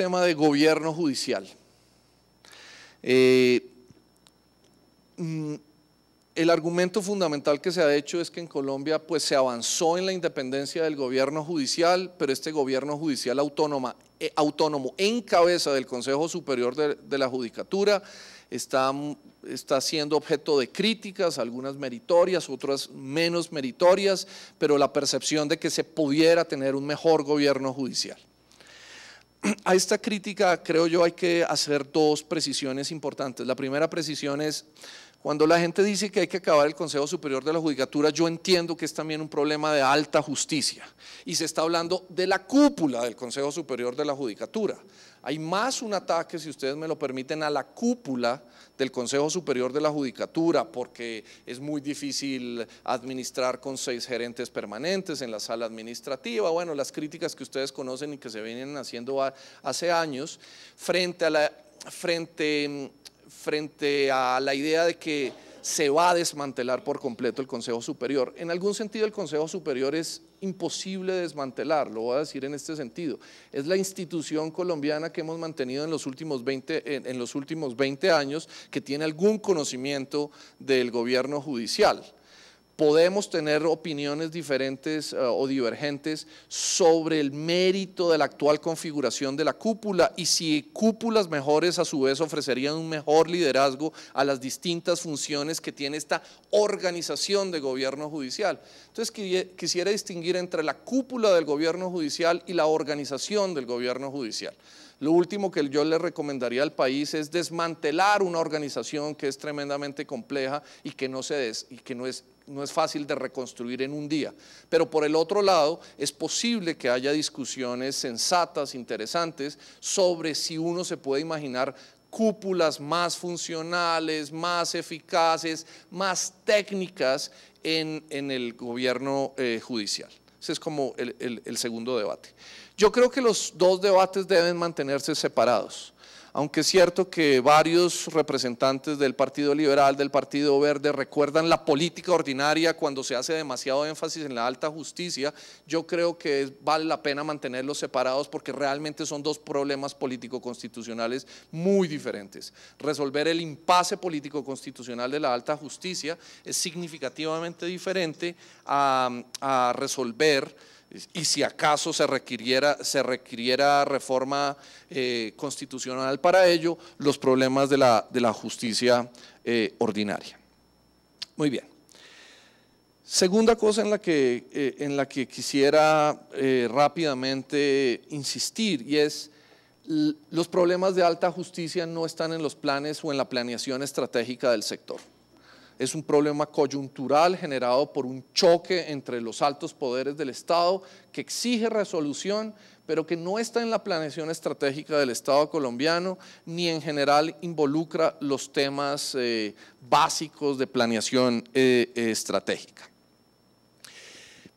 tema de gobierno judicial. Eh, mm, el argumento fundamental que se ha hecho es que en Colombia pues, se avanzó en la independencia del gobierno judicial, pero este gobierno judicial autónoma, eh, autónomo en cabeza del Consejo Superior de, la Judicatura está, está siendo objeto de críticas, algunas meritorias, otras menos meritorias, pero la percepción de que se pudiera tener un mejor gobierno judicial. A esta crítica creo yo hay que hacer dos precisiones importantes. La primera precisión es cuando la gente dice que hay que acabar el Consejo Superior de la Judicatura, yo entiendo que es también un problema de alta justicia y se está hablando de la cúpula del Consejo Superior de la Judicatura. Hay más un ataque, si ustedes me lo permiten, a la cúpula del Consejo Superior de la Judicatura, porque es muy difícil administrar con seis gerentes permanentes en la sala administrativa. Bueno, las críticas que ustedes conocen y que se vienen haciendo hace años, frente a la frente frente a la idea de que se va a desmantelar por completo el Consejo Superior. En algún sentido el Consejo Superior es imposible desmantelar, lo voy a decir en este sentido. Es la institución colombiana que hemos mantenido en los últimos 20, en los últimos 20 años que tiene algún conocimiento del gobierno judicial podemos tener opiniones diferentes eh, o divergentes sobre el mérito de la actual configuración de la cúpula y si cúpulas mejores a su vez ofrecerían un mejor liderazgo a las distintas funciones que tiene esta organización de gobierno judicial. Entonces quisiera distinguir entre la cúpula del gobierno judicial y la organización del gobierno judicial. Lo último que yo le recomendaría al país es desmantelar una organización que es tremendamente compleja y que no, se des, y que no es no es fácil de reconstruir en un día. Pero por el otro lado, es posible que haya discusiones sensatas, interesantes, sobre si uno se puede imaginar cúpulas más funcionales, más eficaces, más técnicas en, el gobierno eh, judicial. Ese es como el segundo debate. Yo creo que los dos debates deben mantenerse separados aunque es cierto que varios representantes del Partido Liberal, del Partido Verde, recuerdan la política ordinaria cuando se hace demasiado énfasis en la alta justicia, yo creo que vale la pena mantenerlos separados porque realmente son dos problemas político-constitucionales muy diferentes. Resolver el impasse político-constitucional de la alta justicia es significativamente diferente a, a resolver y si acaso se requiriera, se requiriera reforma eh, constitucional para ello, los problemas de la, de la justicia eh, ordinaria. Muy bien. Segunda cosa en la que, eh, en la que quisiera rápidamente insistir y es los problemas de alta justicia no están en los planes o en la planeación estratégica del sector es un problema coyuntural generado por un choque entre los altos poderes del Estado que exige resolución, pero que no está en la planeación estratégica del Estado colombiano, ni en general involucra los temas eh, básicos de planeación eh, estratégica.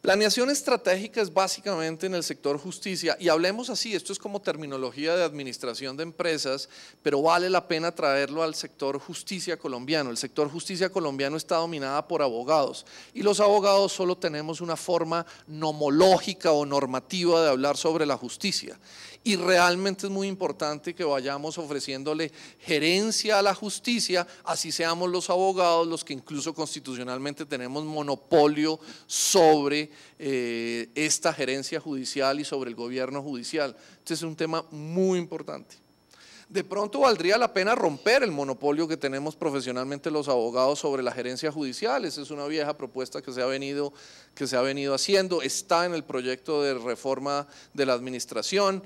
Planeación estratégica es básicamente en el sector justicia, y hablemos así, esto es como terminología de administración de empresas, pero vale la pena traerlo al sector justicia colombiano. El sector justicia colombiano está dominada por abogados, y los abogados solo tenemos una forma nomológica o normativa de hablar sobre la justicia y realmente es muy importante que vayamos ofreciéndole gerencia a la justicia, así seamos los abogados los que incluso constitucionalmente tenemos monopolio sobre eh, esta gerencia judicial y sobre el gobierno judicial. Este es un tema muy importante. De pronto valdría la pena romper el monopolio que tenemos profesionalmente los abogados sobre la gerencia judicial. Esa es una vieja propuesta que se ha venido, que se ha venido haciendo. Está en el proyecto de reforma de la administración.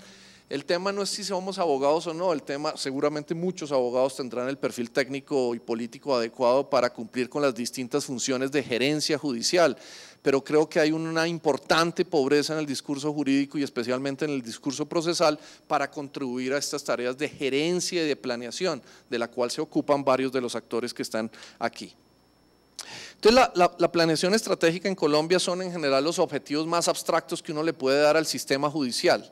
El tema no es si somos abogados o no, el tema seguramente muchos abogados tendrán el perfil técnico y político adecuado para cumplir con las distintas funciones de gerencia judicial, pero creo que hay una importante pobreza en el discurso jurídico y especialmente en el discurso procesal para contribuir a estas tareas de gerencia y de planeación, de la cual se ocupan varios de los actores que están aquí. Entonces, la, la, planeación estratégica en Colombia son en general los objetivos más abstractos que uno le puede dar al sistema judicial.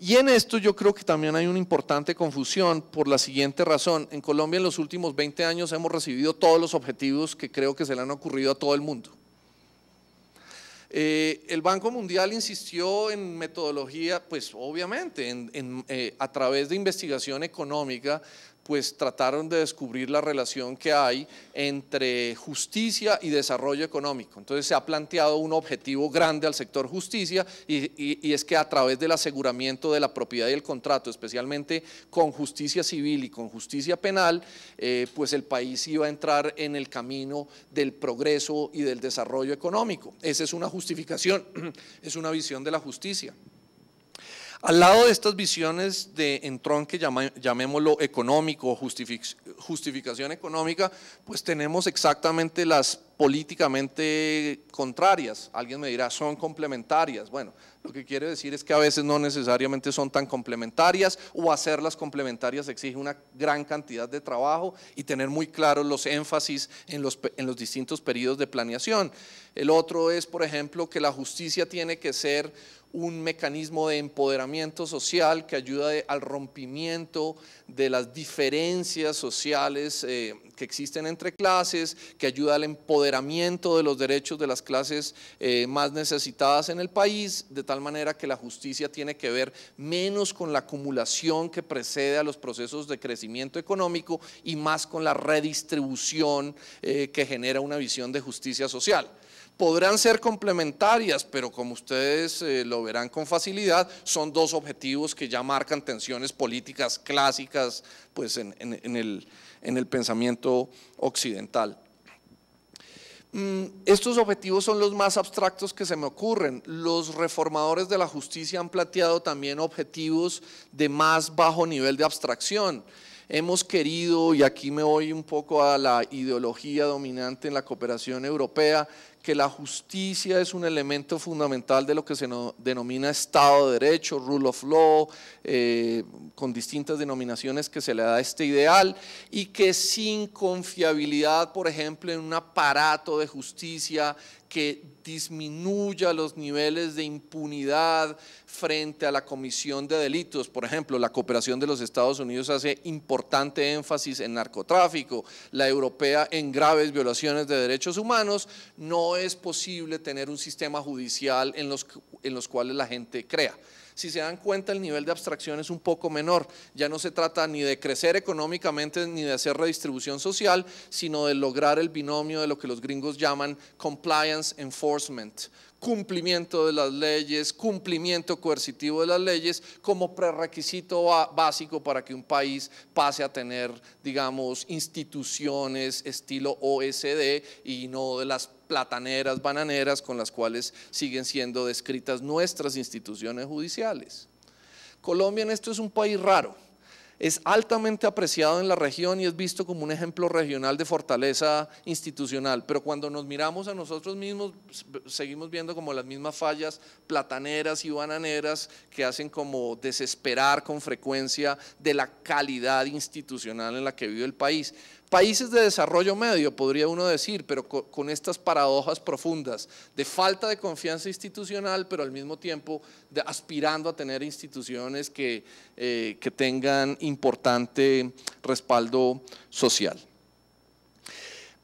Y en esto yo creo que también hay una importante confusión por la siguiente razón. En Colombia en los últimos 20 años hemos recibido todos los objetivos que creo que se le han ocurrido a todo el mundo. Eh, el Banco Mundial insistió en metodología, pues obviamente, eh, a través de investigación económica, pues trataron de descubrir la relación que hay entre justicia y desarrollo económico. Entonces se ha planteado un objetivo grande al sector justicia y, es que a través del aseguramiento de la propiedad y el contrato, especialmente con justicia civil y con justicia penal, eh, pues el país iba a entrar en el camino del progreso y del desarrollo económico. Esa es una justificación, es una visión de la justicia. Al lado de estas visiones de entronque, llamémoslo económico, justificación económica, pues tenemos exactamente las políticamente contrarias. Alguien me dirá, son complementarias. Bueno, lo que quiere decir es que a veces no necesariamente son tan complementarias o hacerlas complementarias exige una gran cantidad de trabajo y tener muy claros los énfasis en los, en los distintos periodos de planeación. El otro es, por ejemplo, que la justicia tiene que ser un mecanismo de empoderamiento social que ayuda al rompimiento de las diferencias sociales eh, que existen entre clases, que ayuda al empoderamiento de los derechos de las clases eh, más necesitadas en el país, de tal manera que la justicia tiene que ver menos con la acumulación que precede a los procesos de crecimiento económico y más con la redistribución eh, que genera una visión de justicia social. Podrán ser complementarias, pero como ustedes eh, lo verán con facilidad, son dos objetivos que ya marcan tensiones políticas clásicas pues, en, el, pensamiento occidental. Mm, estos objetivos son los más abstractos que se me ocurren. Los reformadores de la justicia han planteado también objetivos de más bajo nivel de abstracción hemos querido, y aquí me voy un poco a la ideología dominante en la cooperación europea, que la justicia es un elemento fundamental de lo que se denomina Estado de Derecho, Rule of Law, eh, con distintas denominaciones que se le da este ideal, y que sin confiabilidad, por ejemplo, en un aparato de justicia que disminuya los niveles de impunidad frente a la comisión de delitos. Por ejemplo, la cooperación de los Estados Unidos hace importante énfasis en narcotráfico, la europea en graves violaciones de derechos humanos. No es posible tener un sistema judicial en los, en los cuales la gente crea si se dan cuenta el nivel de abstracción es un poco menor. Ya no se trata ni de crecer económicamente ni de hacer redistribución social, sino de lograr el binomio de lo que los gringos llaman compliance enforcement cumplimiento de las leyes, cumplimiento coercitivo de las leyes como prerequisito básico para que un país pase a tener, digamos, instituciones estilo OSD y no de las plataneras, bananeras con las cuales siguen siendo descritas nuestras instituciones judiciales. Colombia en esto es un país raro es altamente apreciado en la región y es visto como un ejemplo regional de fortaleza institucional, pero cuando nos miramos a nosotros mismos seguimos viendo como las mismas fallas plataneras y bananeras que hacen como desesperar con frecuencia de la calidad institucional en la que vive el país. Países de desarrollo medio, podría uno decir, pero con, estas paradojas profundas de falta de confianza institucional, pero al mismo tiempo aspirando a tener instituciones que, eh, que tengan importante respaldo social.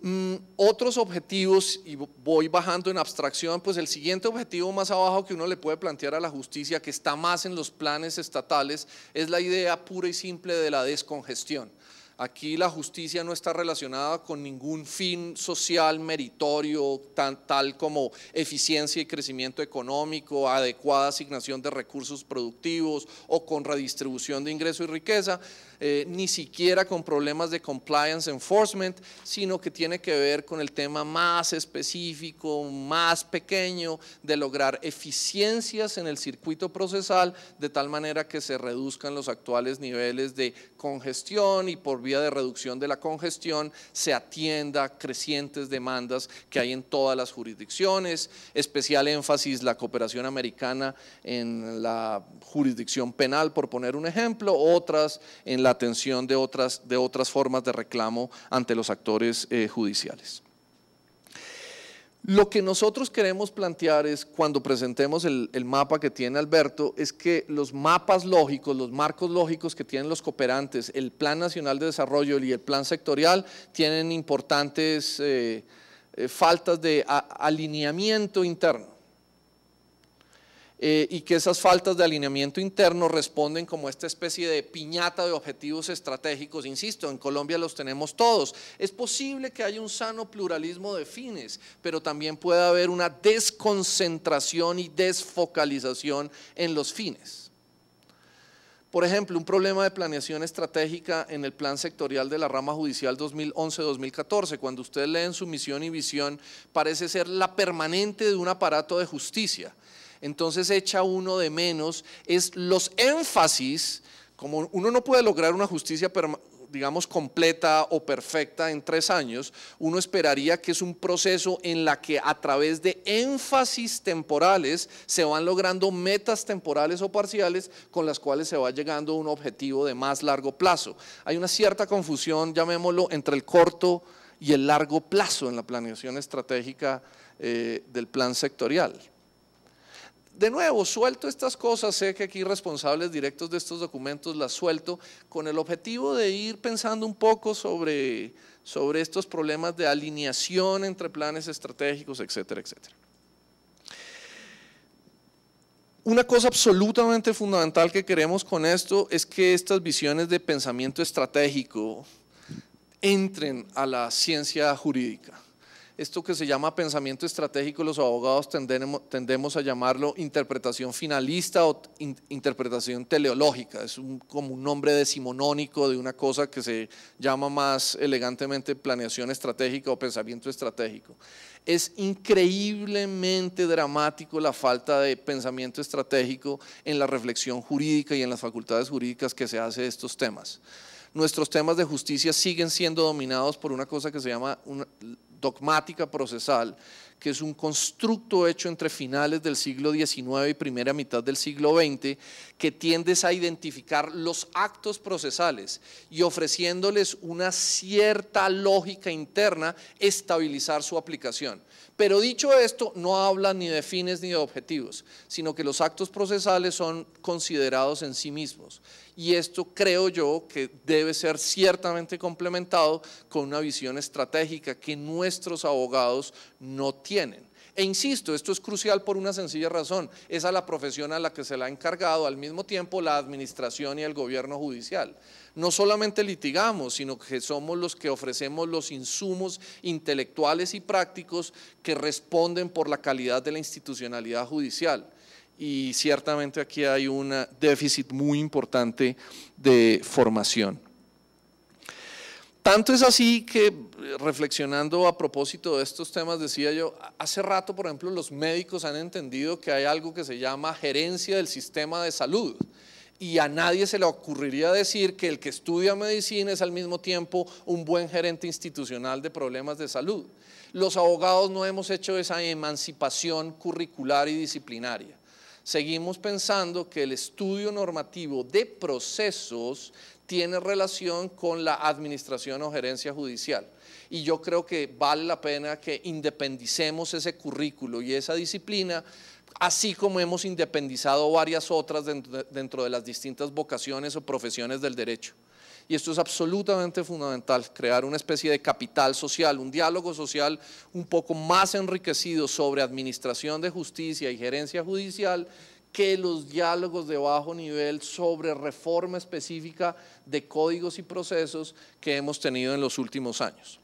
Mm, otros objetivos, y voy bajando en abstracción, pues el siguiente objetivo más abajo que uno le puede plantear a la justicia, que está más en los planes estatales, es la idea pura y simple de la descongestión. Aquí la justicia no está relacionada con ningún fin social meritorio, tal como eficiencia y crecimiento económico, adecuada asignación de recursos productivos o con redistribución de ingreso y riqueza, eh, ni siquiera con problemas de compliance enforcement, sino que tiene que ver con el tema más específico, más pequeño, de lograr eficiencias en el circuito procesal de tal manera que se reduzcan los actuales niveles de congestión y por vía de reducción de la congestión se atienda crecientes demandas que hay en todas las jurisdicciones, especial énfasis la cooperación americana en la jurisdicción penal, por poner un ejemplo, otras en la atención de otras, de otras formas de reclamo ante los actores eh, judiciales. Lo que nosotros queremos plantear es, cuando presentemos el, mapa que tiene Alberto, es que los mapas lógicos, los marcos lógicos que tienen los cooperantes, el Plan Nacional de Desarrollo y el Plan Sectorial, tienen importantes eh, eh, faltas de alineamiento interno. Eh, y que esas faltas de alineamiento interno responden como esta especie de piñata de objetivos estratégicos. Insisto, en Colombia los tenemos todos. Es posible que haya un sano pluralismo de fines, pero también puede haber una desconcentración y desfocalización en los fines. Por ejemplo, un problema de planeación estratégica en el plan sectorial de la rama judicial 2011-2014, cuando ustedes leen su misión y visión, parece ser la permanente de un aparato de justicia. Entonces echa uno de menos, es los énfasis, como uno no puede lograr una justicia digamos, completa o perfecta en tres años, uno esperaría que es un proceso en la que a través de énfasis temporales se van logrando metas temporales o parciales con las cuales se va llegando a un objetivo de más largo plazo. Hay una cierta confusión, llamémoslo, entre el corto y el largo plazo en la planeación estratégica eh, del plan sectorial de nuevo, suelto estas cosas, sé que aquí responsables directos de estos documentos las suelto con el objetivo de ir pensando un poco sobre, sobre estos problemas de alineación entre planes estratégicos, etcétera, etcétera. Una cosa absolutamente fundamental que queremos con esto es que estas visiones de pensamiento estratégico entren a la ciencia jurídica esto que se llama pensamiento estratégico, los abogados tendemos, a llamarlo interpretación finalista o interpretación teleológica. Es como un nombre decimonónico de una cosa que se llama más elegantemente planeación estratégica o pensamiento estratégico. Es increíblemente dramático la falta de pensamiento estratégico en la reflexión jurídica y en las facultades jurídicas que se hace de estos temas nuestros temas de justicia siguen siendo dominados por una cosa que se llama dogmática procesal, que es un constructo hecho entre finales del siglo XIX y primera mitad del siglo XX, que tiendes a identificar los actos procesales y ofreciéndoles una cierta lógica interna, estabilizar su aplicación. Pero dicho esto, no habla ni de fines ni de objetivos, sino que los actos procesales son considerados en sí mismos. Y esto creo yo que debe ser ciertamente complementado con una visión estratégica que nuestros abogados no tienen. E insisto, esto es crucial por una sencilla razón, es a la profesión a la que se le ha encargado al mismo tiempo la administración y el gobierno judicial. No solamente litigamos, sino que somos los que ofrecemos los insumos intelectuales y prácticos que responden por la calidad de la institucionalidad judicial y ciertamente aquí hay un déficit muy importante de formación. Tanto es así que reflexionando a propósito de estos temas, decía yo, hace rato, por ejemplo, los médicos han entendido que hay algo que se llama gerencia del sistema de salud. Y a nadie se le ocurriría decir que el que estudia medicina es al mismo tiempo un buen gerente institucional de problemas de salud. Los abogados no hemos hecho esa emancipación curricular y disciplinaria seguimos pensando que el estudio normativo de procesos tiene relación con la administración o gerencia judicial. Y yo creo que vale la pena que independicemos ese currículo y esa disciplina, así como hemos independizado varias otras dentro de las distintas vocaciones o profesiones del derecho. Y esto es absolutamente fundamental, crear una especie de capital social, un diálogo social un poco más enriquecido sobre administración de justicia y gerencia judicial que los diálogos de bajo nivel sobre reforma específica de códigos y procesos que hemos tenido en los últimos años.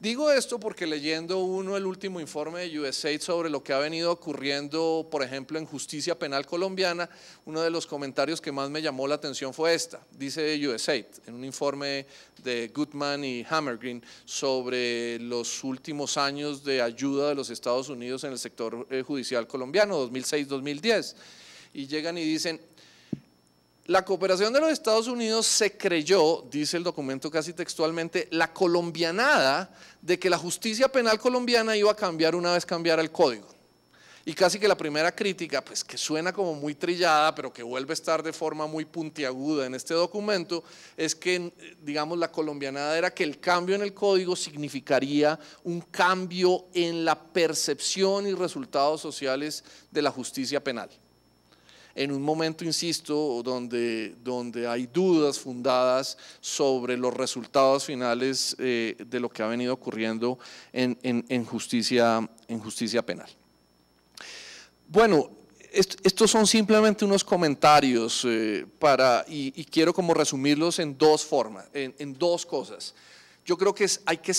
Digo esto porque leyendo uno el último informe de USAID sobre lo que ha venido ocurriendo, por ejemplo, en justicia penal colombiana, uno de los comentarios que más me llamó la atención fue esta. Dice USAID en un informe de Goodman y Hammergreen sobre los últimos años de ayuda de los Estados Unidos en el sector eh, judicial colombiano, 2006-2010. Y llegan y dicen, la cooperación de los Estados Unidos se creyó, dice el documento casi textualmente, la colombianada de que la justicia penal colombiana iba a cambiar una vez cambiara el código. Y casi que la primera crítica, pues que suena como muy trillada, pero que vuelve a estar de forma muy puntiaguda en este documento, es que, digamos, la colombianada era que el cambio en el código significaría un cambio en la percepción y resultados sociales de la justicia penal en un momento, insisto, donde, donde hay dudas fundadas sobre los resultados finales eh, de lo que ha venido ocurriendo en, justicia, en justicia penal. Bueno, estos son simplemente unos comentarios eh, para, y, quiero como resumirlos en dos formas, en, dos cosas. Yo creo que hay, que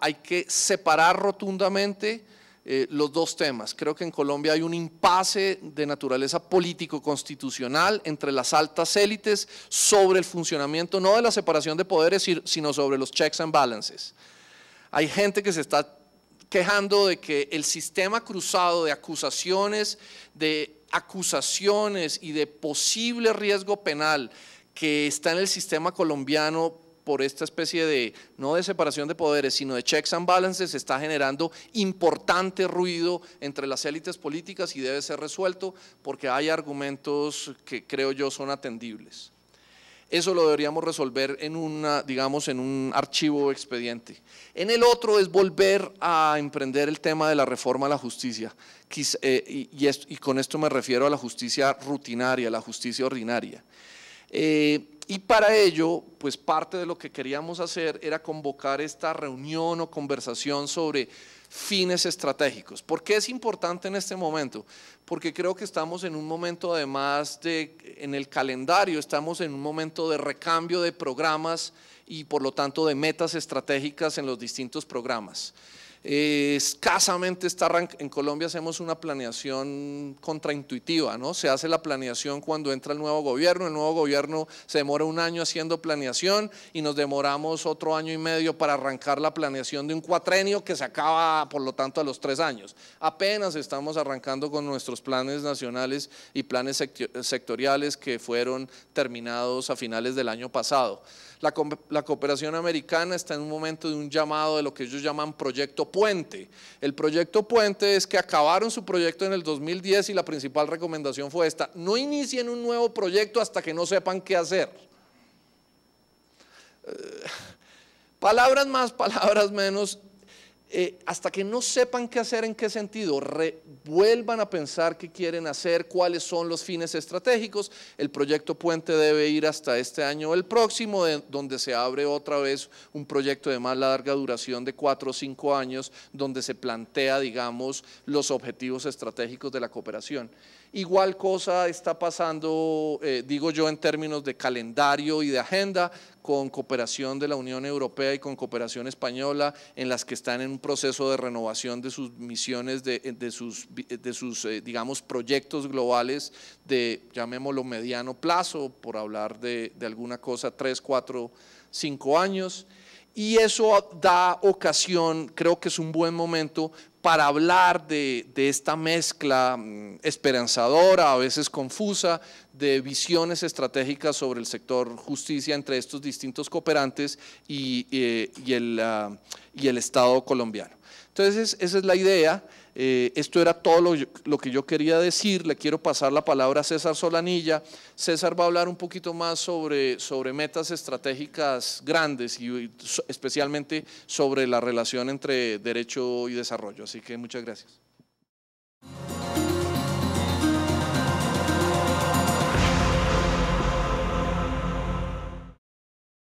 hay que separar rotundamente eh, los dos temas. Creo que en Colombia hay un impasse de naturaleza político-constitucional entre las altas élites sobre el funcionamiento, no de la separación de poderes, sino sobre los checks and balances. Hay gente que se está quejando de que el sistema cruzado de acusaciones, de acusaciones y de posible riesgo penal que está en el sistema colombiano por esta especie de, no de separación de poderes, sino de checks and balances, está generando importante ruido entre las élites políticas y debe ser resuelto porque hay argumentos que creo yo son atendibles. Eso lo deberíamos resolver en una, digamos, en un archivo expediente. En el otro es volver a emprender el tema de la reforma a la justicia. Eh, y, con esto me refiero a la justicia rutinaria, la justicia ordinaria. Eh, y para ello, pues parte de lo que queríamos hacer era convocar esta reunión o conversación sobre fines estratégicos. ¿Por qué es importante en este momento? Porque creo que estamos en un momento además de, en el calendario, estamos en un momento de recambio de programas y por lo tanto de metas estratégicas en los distintos programas escasamente está en Colombia hacemos una planeación contraintuitiva, ¿no? Se hace la planeación cuando entra el nuevo gobierno, el nuevo gobierno se demora un año haciendo planeación y nos demoramos otro año y medio para arrancar la planeación de un cuatrenio que se acaba, por lo tanto, a los tres años. Apenas estamos arrancando con nuestros planes nacionales y planes sectoriales que fueron terminados a finales del año pasado. La, cooperación americana está en un momento de un llamado de lo que ellos llaman proyecto puente. El proyecto puente es que acabaron su proyecto en el 2010 y la principal recomendación fue esta, no inicien un nuevo proyecto hasta que no sepan qué hacer. Eh, palabras más, palabras menos, eh, hasta que no sepan qué hacer, en qué sentido, vuelvan a pensar qué quieren hacer, cuáles son los fines estratégicos. El proyecto Puente debe ir hasta este año o el próximo, donde se abre otra vez un proyecto de más larga duración de cuatro o cinco años, donde se plantea, digamos, los objetivos estratégicos de la cooperación. Igual cosa está pasando, eh, digo yo, en términos de calendario y de agenda, con cooperación de la Unión Europea y con cooperación española, en las que están en un proceso de renovación de sus misiones, de, sus, de sus eh, digamos, proyectos globales de, llamémoslo, mediano plazo, por hablar de, de alguna cosa, tres, cuatro, cinco años. Y eso da ocasión, creo que es un buen momento para hablar de, esta mezcla mm, esperanzadora, a veces confusa, de visiones estratégicas sobre el sector justicia entre estos distintos cooperantes y, eh, ah, y el Estado colombiano. Entonces, esa es la idea. Eh, esto era todo lo, que yo quería decir. Le quiero pasar la palabra a César Solanilla. César va a hablar un poquito más sobre, sobre metas estratégicas grandes y especialmente sobre la relación entre derecho y desarrollo. Así que muchas gracias.